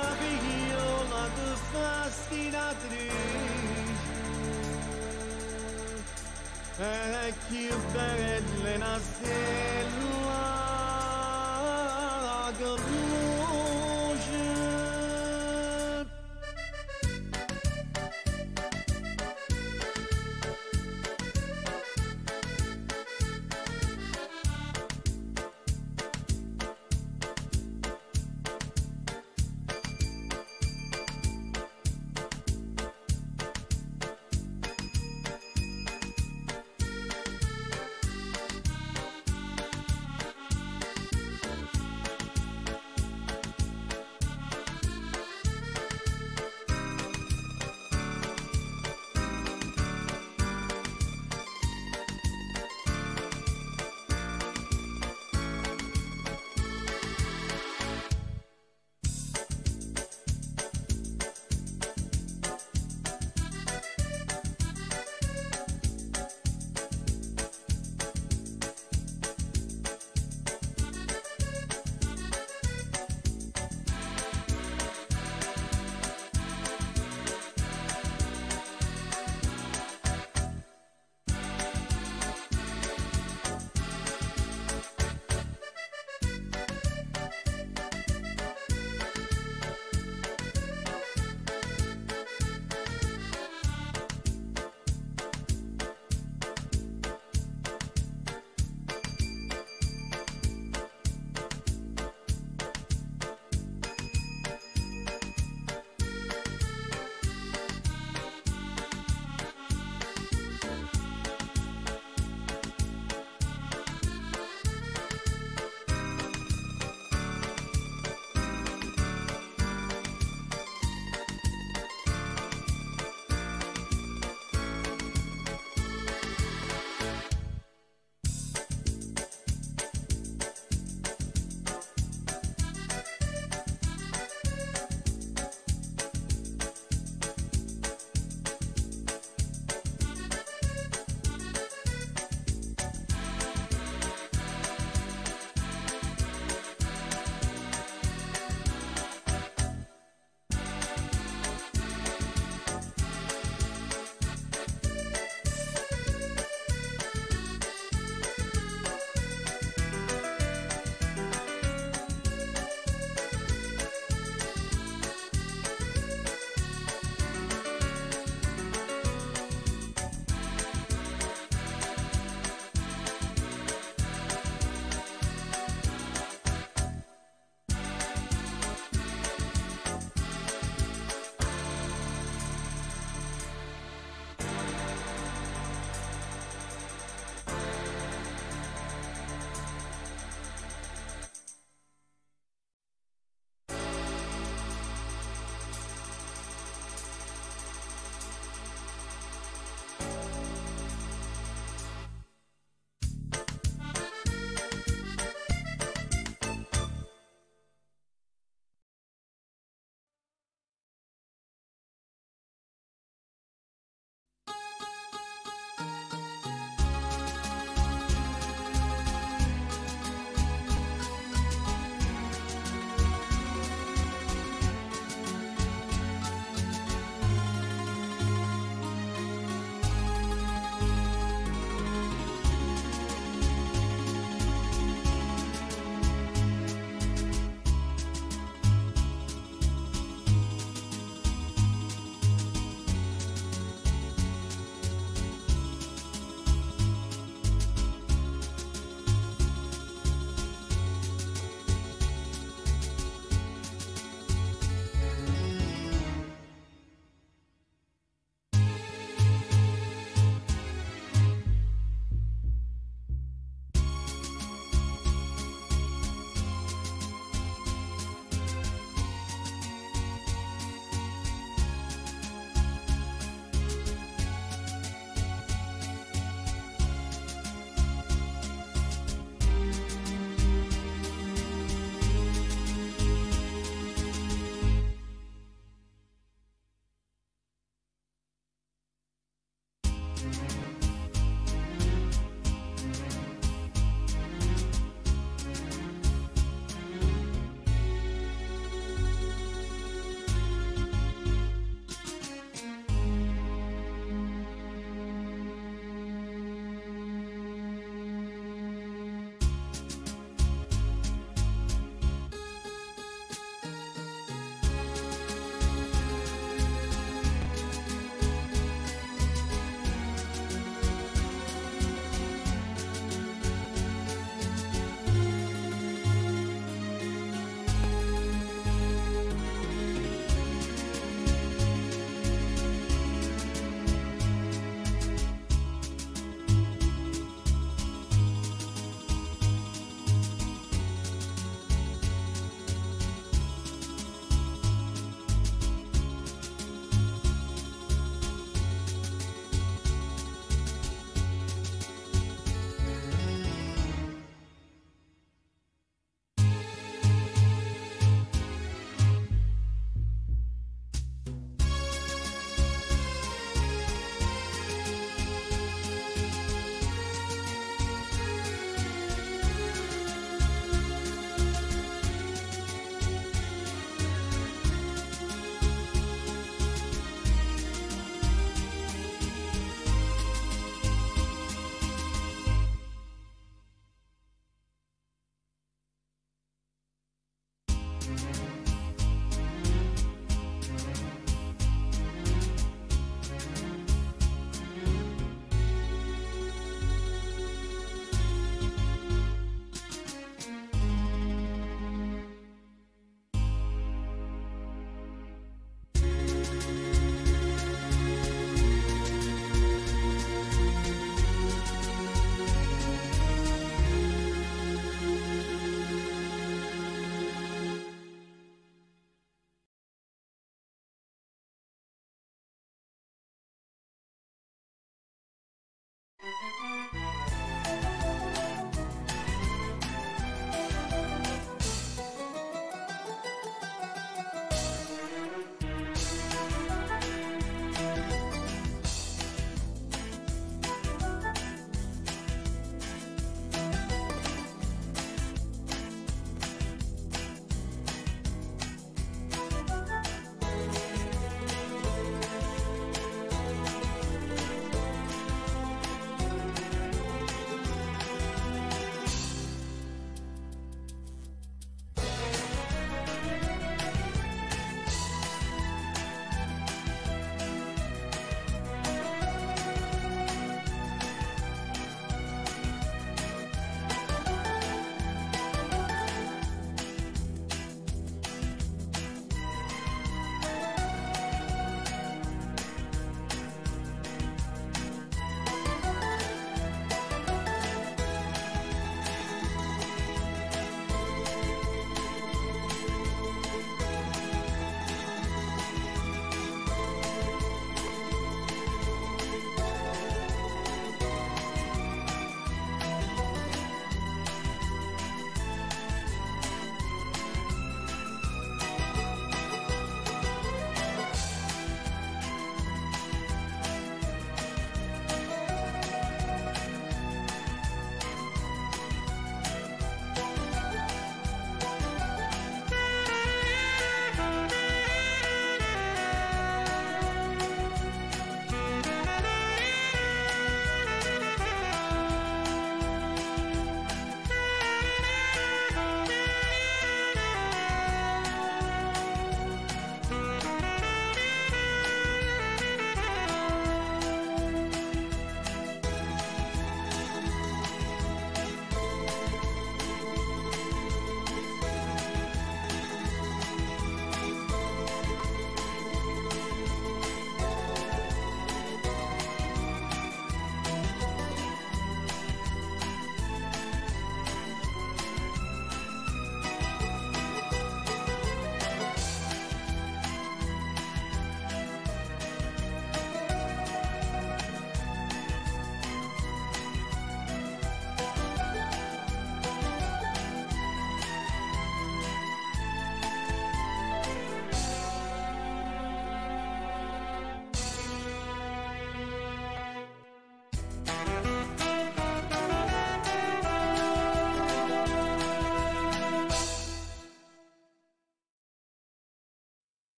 viola de fascinatrice è che bella una stella che luce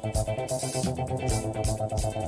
ただただただただただただ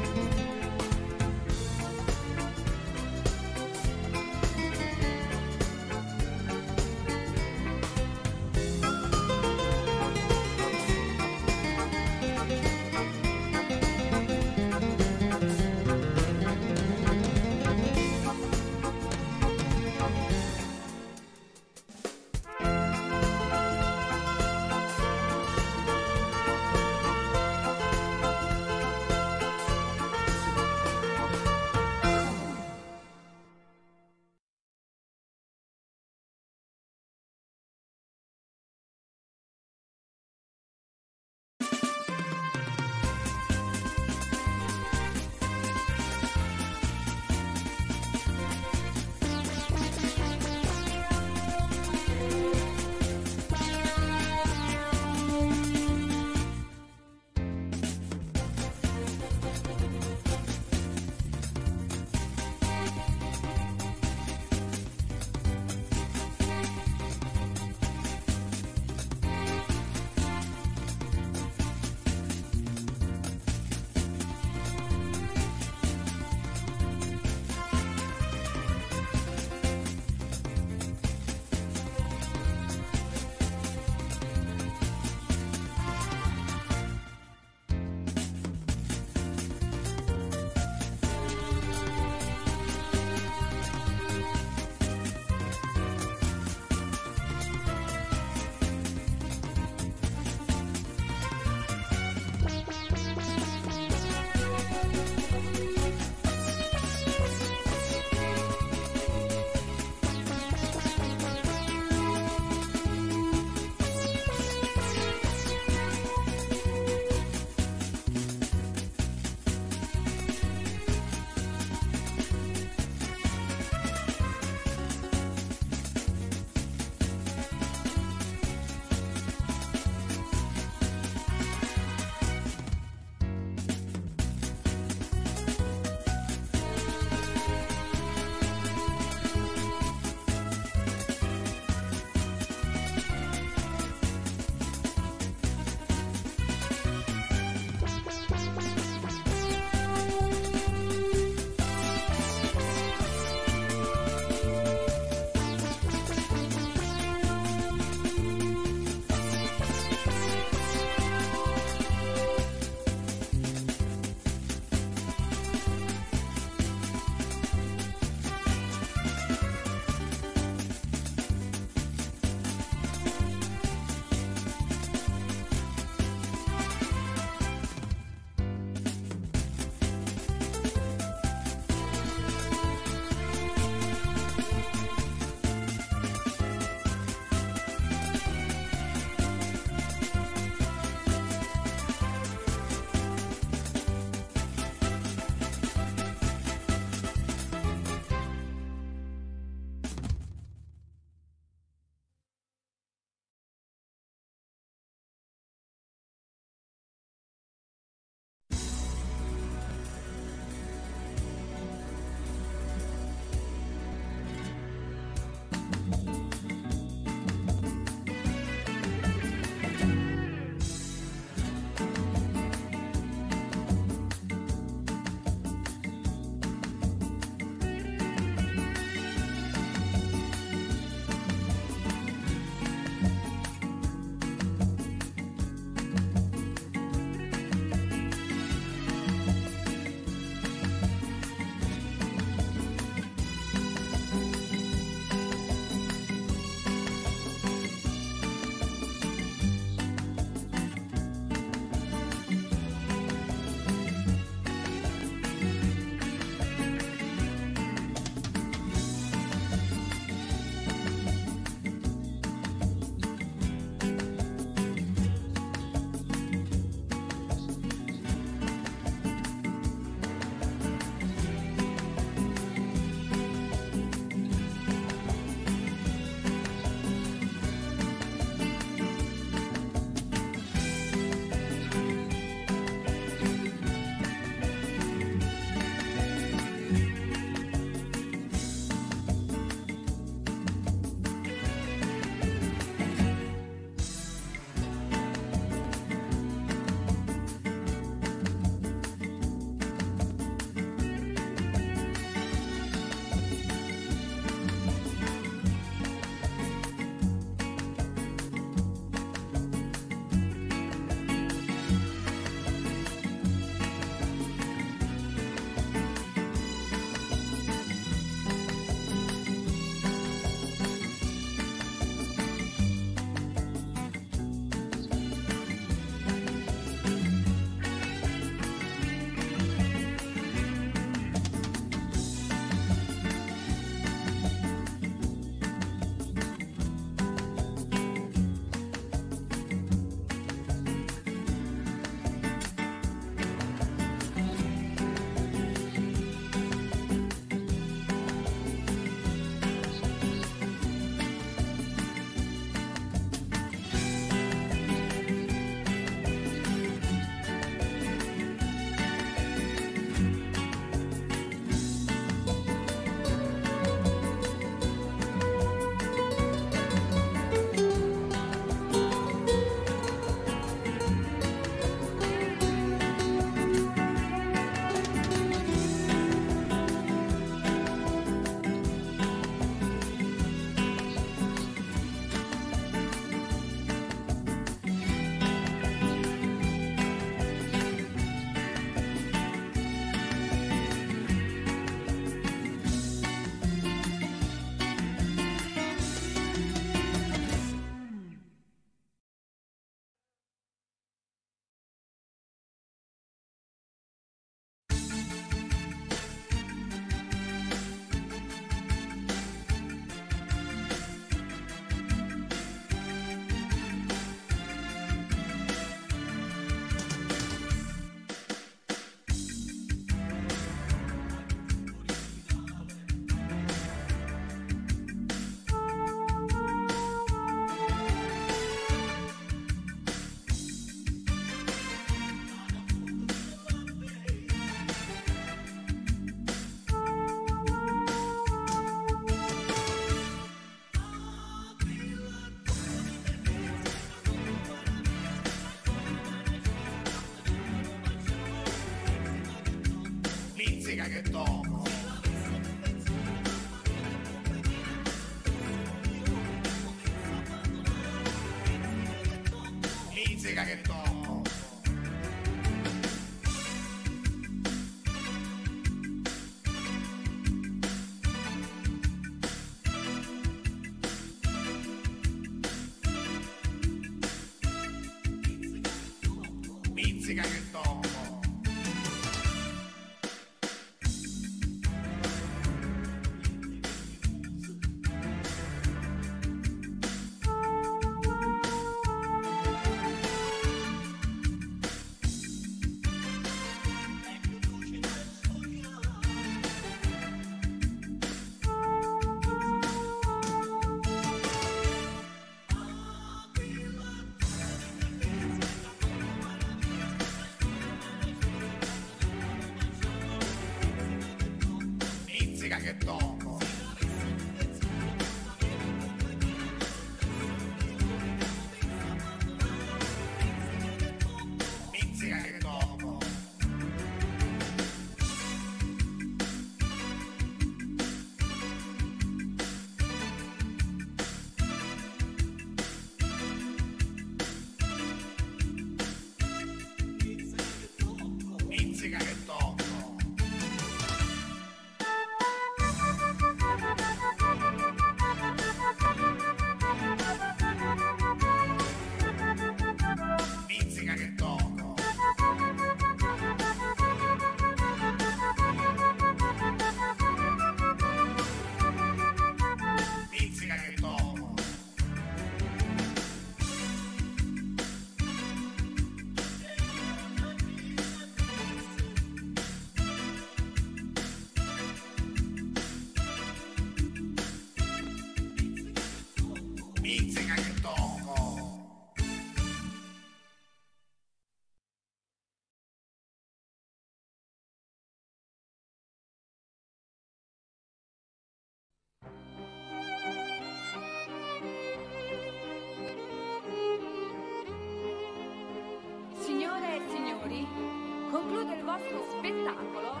nostro spettacolo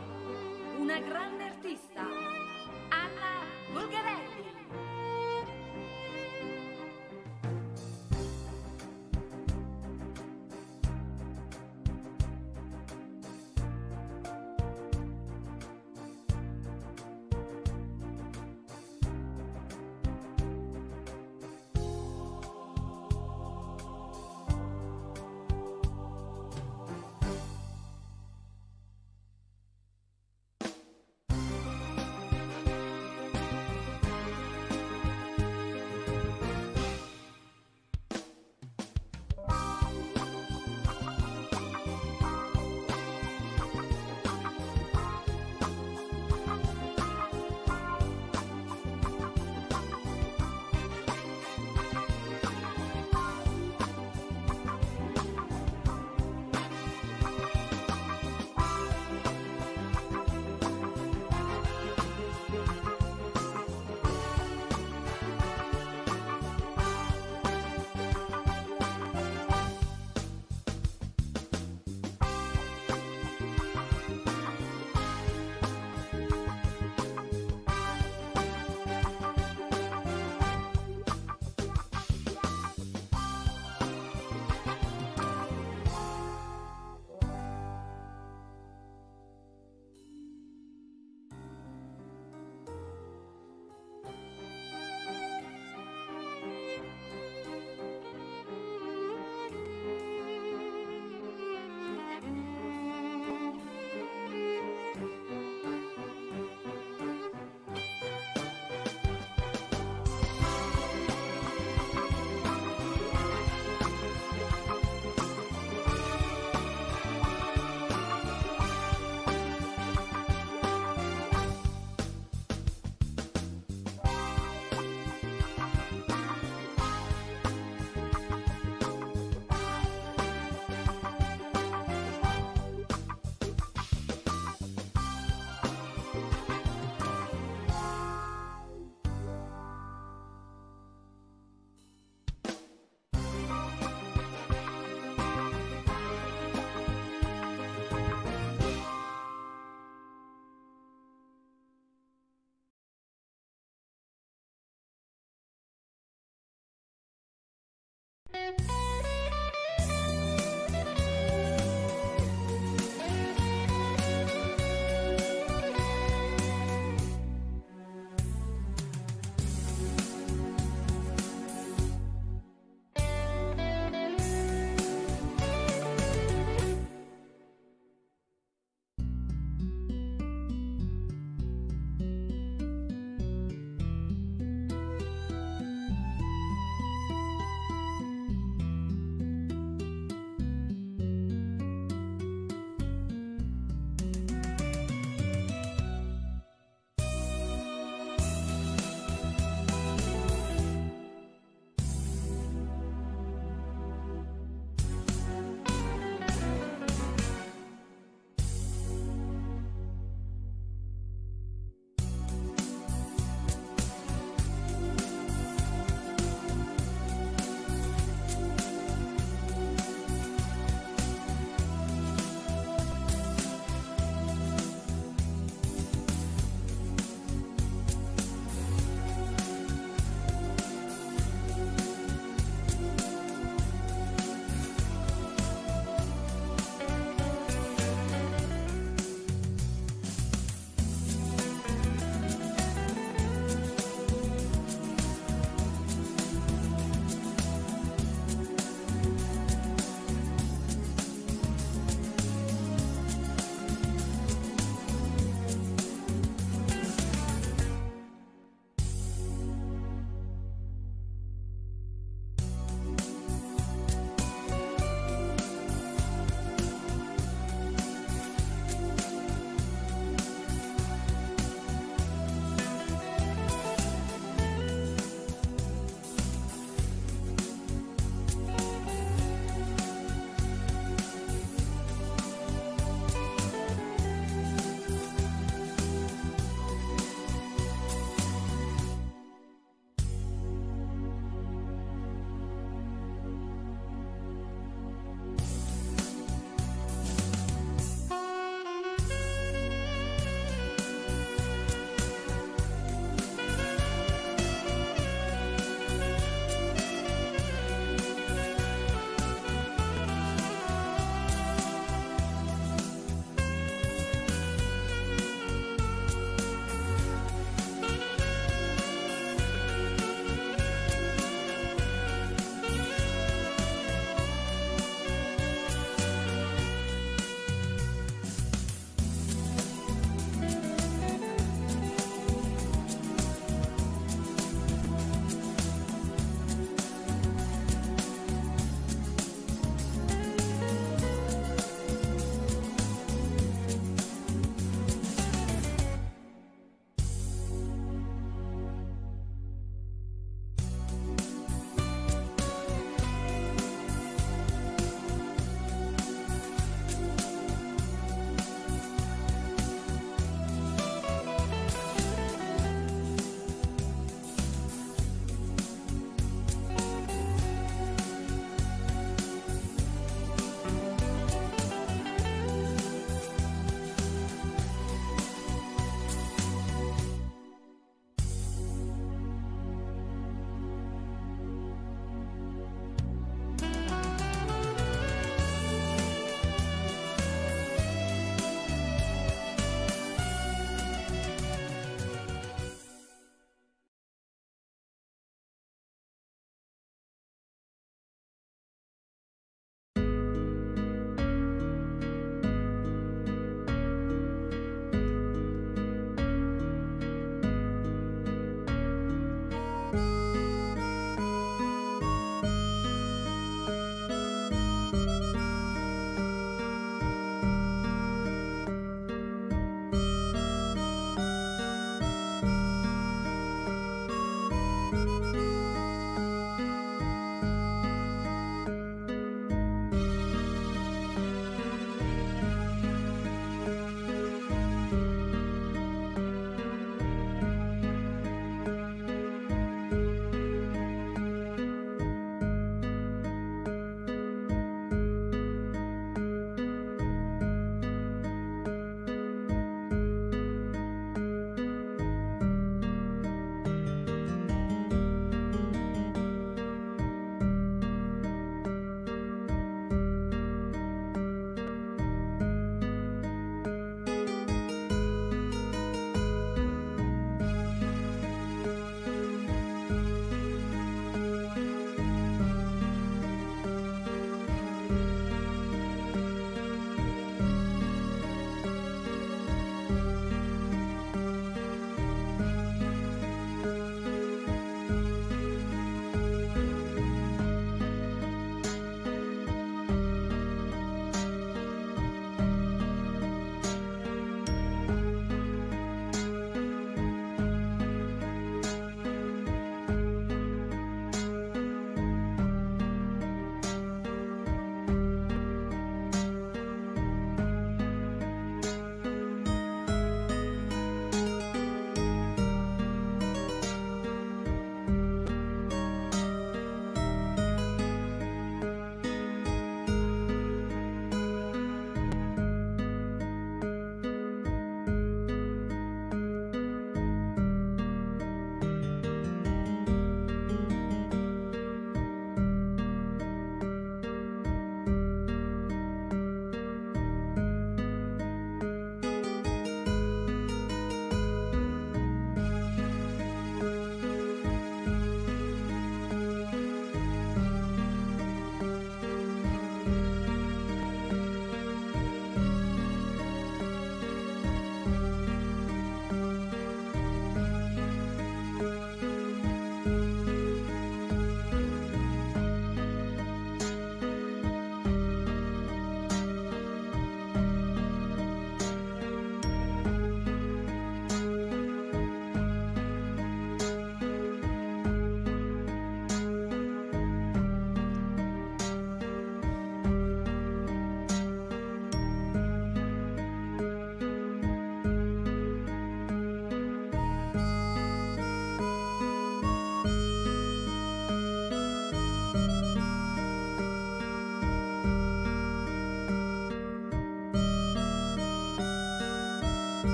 una grande